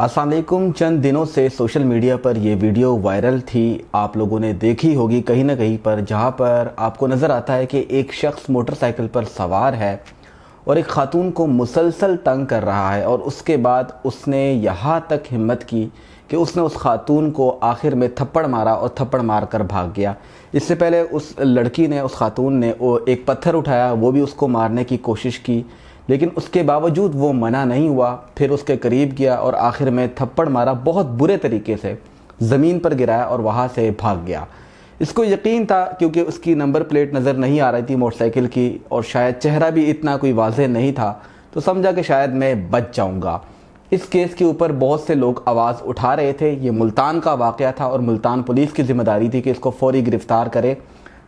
असलकुम चंद दिनों से सोशल मीडिया पर यह वीडियो वायरल थी। आप लोगों ने देखी होगी कहीं ना कहीं पर, जहाँ पर आपको नज़र आता है कि एक शख्स मोटरसाइकिल पर सवार है और एक खातून को मुसलसल तंग कर रहा है और उसके बाद उसने यहाँ तक हिम्मत की कि उसने उस खातून को आखिर में थप्पड़ मारा और थप्पड़ मार कर भाग गया। इससे पहले उस लड़की ने, उस खातून ने एक पत्थर उठाया, वो भी उसको मारने की कोशिश की। लेकिन उसके बावजूद वो मना नहीं हुआ, फिर उसके करीब गया और आखिर में थप्पड़ मारा बहुत बुरे तरीके से, ज़मीन पर गिराया और वहाँ से भाग गया। इसको यकीन था क्योंकि उसकी नंबर प्लेट नज़र नहीं आ रही थी मोटरसाइकिल की और शायद चेहरा भी इतना कोई वाज नहीं था तो समझा कि शायद मैं बच जाऊँगा। इस केस के ऊपर बहुत से लोग आवाज़ उठा रहे थे। ये मुल्तान का वाक़ था और मुल्तान पुलिस की ज़िम्मेदारी थी कि इसको फौरी गिरफ़्तार करे।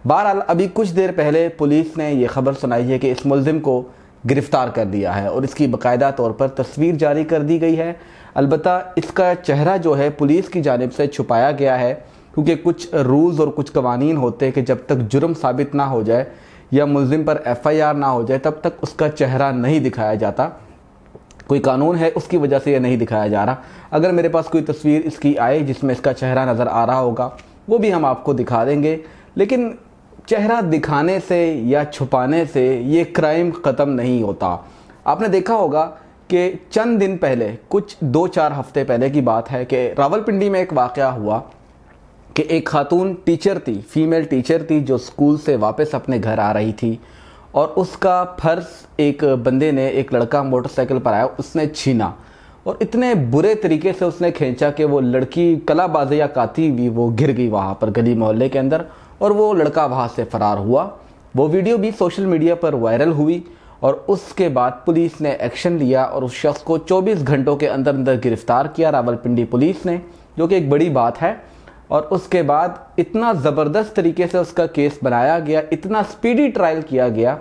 बहरहाल, अभी कुछ देर पहले पुलिस ने यह खबर सुनाई है कि इस मुलजिम को गिरफ़्तार कर दिया है और इसकी बाकायदा तौर पर तस्वीर जारी कर दी गई है। अलबत् इसका चेहरा जो है पुलिस की जानब से छुपाया गया है, क्योंकि कुछ रूल्स और कुछ कवानीन होते हैं कि जब तक जुर्म साबित ना हो जाए या मुलिम पर एफ़ आई आर ना हो जाए, तब तक उसका चेहरा नहीं दिखाया जाता। कोई कानून है, उसकी वजह से यह नहीं दिखाया जा रहा। अगर मेरे पास कोई तस्वीर इसकी आए जिसमें इसका चेहरा नज़र आ रहा होगा, वो भी हम आपको दिखा देंगे। लेकिन चेहरा दिखाने से या छुपाने से ये क्राइम ख़त्म नहीं होता। आपने देखा होगा कि चंद दिन पहले, कुछ दो चार हफ़्ते पहले की बात है कि रावलपिंडी में एक वाक़ हुआ कि एक खातून टीचर थी फीमेल टीचर थी, जो स्कूल से वापस अपने घर आ रही थी और उसका फर्श एक बंदे ने, एक लड़का मोटरसाइकिल पर आया, उसने छीना और इतने बुरे तरीके से उसने खींचा कि वो लड़की कलाबाज या काती हुई, वो गिर गई वहाँ पर गली मोहल्ले के अंदर और वो लड़का वहाँ से फ़रार हुआ। वो वीडियो भी सोशल मीडिया पर वायरल हुई और उसके बाद पुलिस ने एक्शन लिया और उस शख्स को 24 घंटों के अंदर अंदर गिरफ़्तार किया रावलपिंडी पुलिस ने, जो कि एक बड़ी बात है। और उसके बाद इतना ज़बरदस्त तरीके से उसका केस बनाया गया, इतना स्पीडी ट्रायल किया गया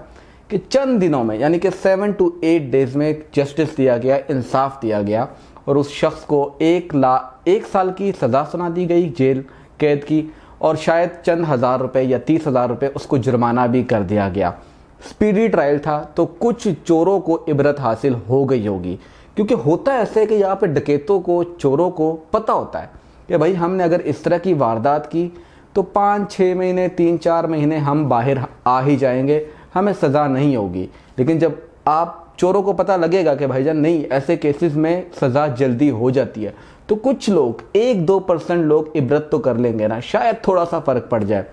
कि चंद दिनों में, यानी कि सेवन टू एट डेज़ में जस्टिस दिया गया, इंसाफ दिया गया और उस शख्स को एक ला, एक साल की सज़ा सुना दी गई जेल, कैद की। और शायद चंद हज़ार रुपये या तीस हज़ार रुपये उसको जुर्माना भी कर दिया गया। स्पीडी ट्रायल था तो कुछ चोरों को इबरत हासिल हो गई होगी। क्योंकि होता ऐसे कि यहाँ पे डकैतों को, चोरों को पता होता है कि भाई हमने अगर इस तरह की वारदात की तो पाँच छः महीने, तीन, चार महीने हम बाहर आ ही जाएँगे, हमें सज़ा नहीं होगी। लेकिन जब आप चोरों को पता लगेगा कि भाईजान, नहीं, ऐसे केसेस में सज़ा जल्दी हो जाती है। तो कुछ लोग, एक दो परसेंट लोग इबरत तो कर लेंगे ना, शायद थोड़ा सा फ़र्क पड़ जाए।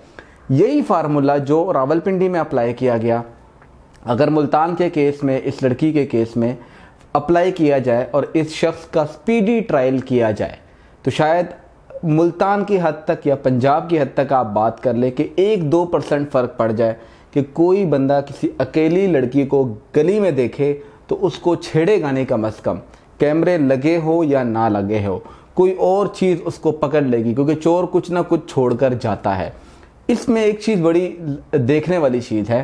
यही फार्मूला जो रावलपिंडी में अप्लाई किया गया। अगर मुल्तान के केस में, इस लड़की के केस में अप्लाई किया जाए और इस शख्स का स्पीडी ट्रायल किया जाए तो शायद मुल्तान की हद तक या पंजाब की हद तक आप बात कर ले कि एक दो परसेंट फ़र्क पड़ जाए। कि कोई बंदा किसी अकेली लड़की को गली में देखे तो उसको छेड़ेगा नहीं कम अज़ कम। कैमरे लगे हो या ना लगे हो, कोई और चीज़ उसको पकड़ लेगी, क्योंकि चोर कुछ ना कुछ छोड़कर जाता है। इसमें एक चीज़ बड़ी देखने वाली चीज़ है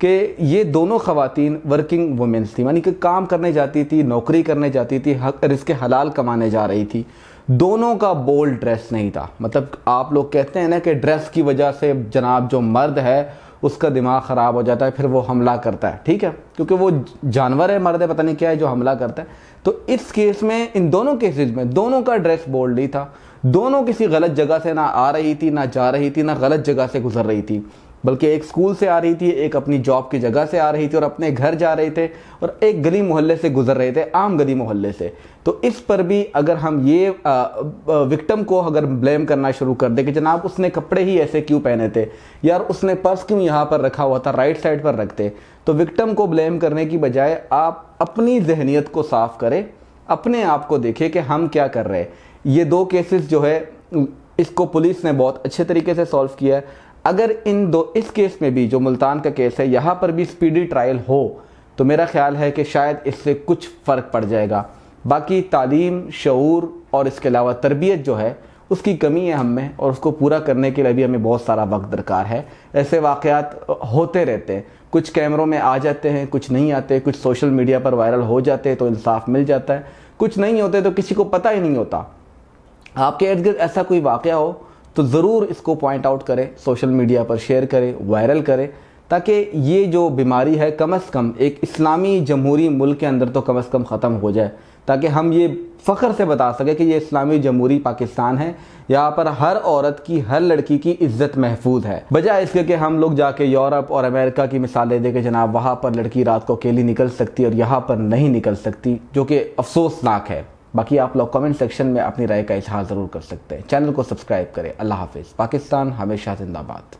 कि ये दोनों खातन वर्किंग वुमेंस थी, यानी कि काम करने जाती थी, नौकरी करने जाती थी रिस्क हलाल कमाने जा रही थी। दोनों का बोल्ड ड्रेस नहीं था। मतलब आप लोग कहते हैं ना कि ड्रेस की वजह से जनाब जो मर्द है उसका दिमाग ख़राब हो जाता है, फिर वो हमला करता है, ठीक है? क्योंकि वो जानवर है, मर्द है, पता नहीं क्या है, जो हमला करता है। तो इस केस में, इन दोनों केसेज में, दोनों का ड्रेस बोल्ड ही था। दोनों किसी गलत जगह से ना आ रही थी, ना जा रही थी, ना गलत जगह से गुजर रही थी। बल्कि एक स्कूल से आ रही थी, एक अपनी जॉब की जगह से आ रही थी और अपने घर जा रहे थे और एक गली मोहल्ले से गुजर रहे थे, आम गली मोहल्ले से। तो इस पर भी अगर हम ये विक्टम को अगर ब्लेम करना शुरू कर दे कि जनाब उसने कपड़े ही ऐसे क्यों पहने थे? यार उसने पर्स क्यों यहाँ पर रखा हुआ था, राइट साइड पर रखते तो विक्टम को ब्लेम करने की बजाय आप अपनी जहनीत को साफ़ करें, अपने आप को देखें कि हम क्या कर रहे हैं। ये दो केसेस जो है, इसको पुलिस ने बहुत अच्छे तरीके से सॉल्व किया है। अगर इन दो, इस केस में भी जो मुल्तान का केस है, यहाँ पर भी स्पीडी ट्रायल हो तो मेरा ख्याल है कि शायद इससे कुछ फ़र्क पड़ जाएगा। बाकी तालीम शूर और इसके अलावा तरबियत जो है, उसकी कमी है हम में, और उसको पूरा करने के लिए भी हमें बहुत सारा वक्त दरकार है। ऐसे वाक़ात होते रहते हैं। कुछ कैमरों में आ जाते हैं, कुछ नहीं आते, कुछ सोशल मीडिया पर वायरल हो जाते हैं तो इंसाफ मिल जाता है। कुछ नहीं होते तो किसी को पता ही नहीं होता। आपके इर्द गिर्द ऐसा कोई वाक़ हो तो ज़रूर इसको पॉइंट आउट करें सोशल मीडिया पर शेयर करें वायरल करें, ताकि ये जो बीमारी है, कम अज़ कम एक इस्लामी जमहूरी मुल्क के अंदर तो कम अज़ कम ख़त्म हो जाए, ताकि हम ये फ़ख्र से बता सकें कि ये इस्लामी जमहूरी पाकिस्तान है। यहाँ पर हर औरत की, हर लड़की की इज़्ज़त महफूज है। बजाय इसके कि हम लोग जाके यूरोप और अमेरिका की मिसालें दे के जनाब, वहाँ पर लड़की रात को अकेली निकल सकती और यहाँ पर नहीं निकल सकती, जो कि अफसोसनाक है। बाकी आप लोग कमेंट सेक्शन में अपनी राय का इजहार ज़रूर कर सकते हैं। चैनल को सब्सक्राइब करें। अल्लाह हाफिज़। पाकिस्तान हमेशा जिंदाबाद।